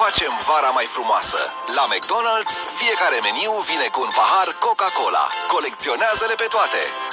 facem vara mai frumoasă. La McDonald's, fiecare meniu vine cu un pahar Coca-Cola. Colecționează-le pe toate!